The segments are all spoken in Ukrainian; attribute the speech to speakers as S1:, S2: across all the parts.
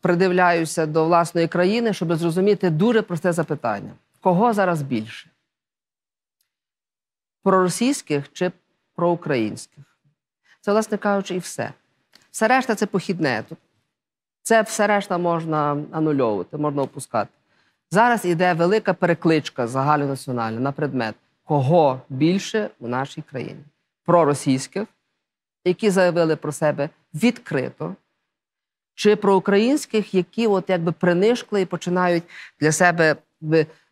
S1: придивляюся до власної країни, щоб зрозуміти дуже просте запитання: кого зараз більше? Проросійських чи проукраїнських? Це, власне кажучи, і все. Все решта це похідне. Це все решта можна анульовувати, можна опускати. Зараз іде велика перекличка загальнонаціональна на предмет, кого більше в нашій країні. Проросійських, які заявили про себе відкрито, чи про українських, які от якби принишкли і починають для себе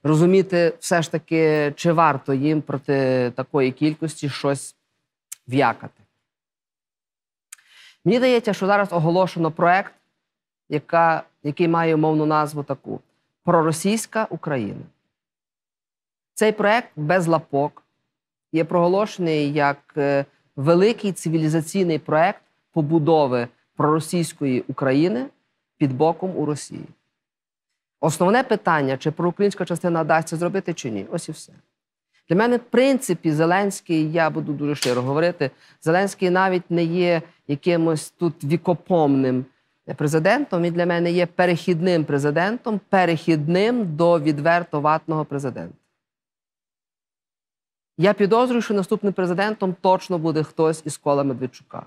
S1: розуміти, все ж таки, чи варто їм проти такої кількості щось в'якати. Мені здається, що зараз оголошено проект, яка, який має умовну назву таку Проросійська Україна. Цей проект без лапок є проголошений як е, великий цивілізаційний проект побудови проросійської України під боком у Росії. Основне питання, чи проукраїнська частина дасть це зробити чи ні. Ось і все. Для мене, в принципі, Зеленський, я буду дуже щиро говорити, Зеленський навіть не є якимось тут вікопомним президентом. Він для мене є перехідним президентом, перехідним до відверто ватного президента. Я підозрюю, що наступним президентом точно буде хтось із кола Медведчука.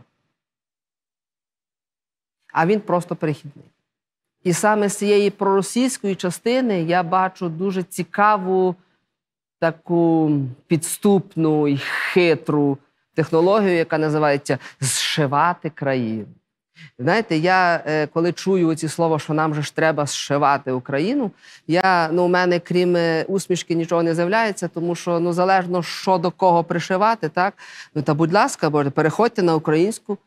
S1: А він просто перехідний. І саме з цієї проросійської частини я бачу дуже цікаву таку підступну і хитру технологію, яка називається зшивати країну. Знаєте, я е, коли чую ці слова, що нам же ж треба зшивати Україну, я ну у мене крім е, усмішки нічого не з'являється, тому що ну залежно що до кого пришивати, так ну та будь ласка, боже, переходьте на українську,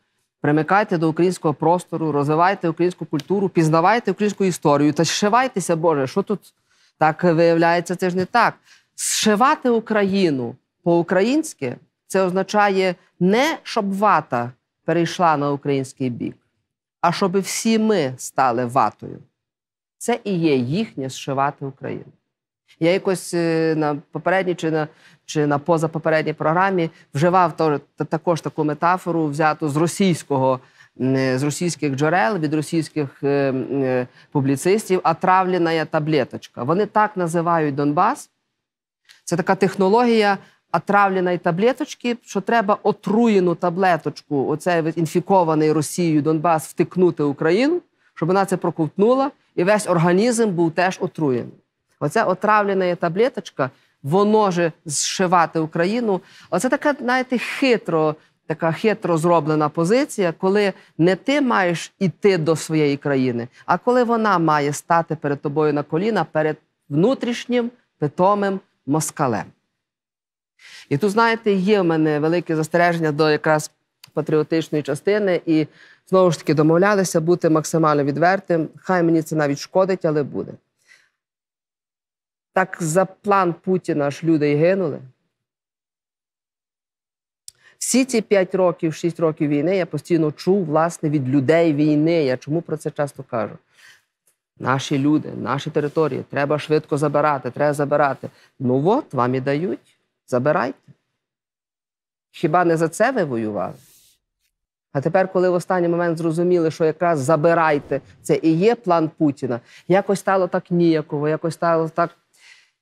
S1: примикайте до українського простору, розвивайте українську культуру, пізнавайте українську історію та зшивайтеся, Боже, що тут так виявляється, це ж не так. Зшивати Україну по-українськи це означає не щоб вата перейшла на український бік, а щоб всі ми стали ватою. Це і є їхнє зшивати Україну. Я якось е, на попередній чи на чи на позапопередній програмі вживав то, також таку метафору, взяту з російського, з російських джерел, від російських е, е, публіцистів, отравлена таблеточка. Вони так називають Донбас. Це така технологія отравленої таблеточки, що треба отруєну таблеточку, оцей інфікований Росією Донбас, втикнути Україну, щоб вона це проковтнула, і весь організм був теж отруєний. Оця отравлена таблеточка, воно же зшивати Україну. Оце така, знаєте, хитро. Така хитро зроблена позиція, коли не ти маєш іти до своєї країни, а коли вона має стати перед тобою на коліна перед внутрішнім питомим москалем. І тут, знаєте, є в мене велике застереження до якраз патріотичної частини, і знову ж таки домовлялися бути максимально відвертим. Хай мені це навіть шкодить, але буде. Так за план Путіна ж люди й гинули. Всі ці 5 років, 6 років війни я постійно чув, власне, від людей війни. Я чому про це часто кажу? Наші люди, наші території, треба швидко забирати, треба забирати. Ну от вам і дають. Забирайте. Хіба не за це ви воювали? А тепер, коли в останній момент зрозуміли, що якраз забирайте, це і є план Путіна, якось стало так ніяково, якось стало так,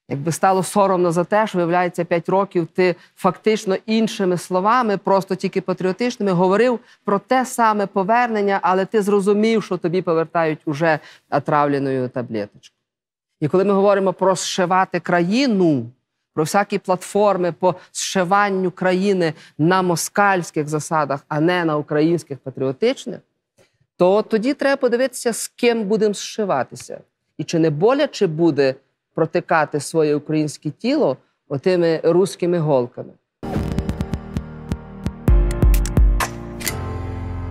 S1: якби стало соромно за те, що виявляється 5 років ти фактично іншими словами, просто тільки патріотичними, говорив про те саме повернення, але ти зрозумів, що тобі повертають уже отравленою таблеточкою. І коли ми говоримо про зшивати країну про всякі платформи по зшиванню країни на москальських засадах, а не на українських патріотичних, то тоді треба подивитися, з ким будемо зшиватися. І чи не боляче буде протикати своє українське тіло отими руськими голками.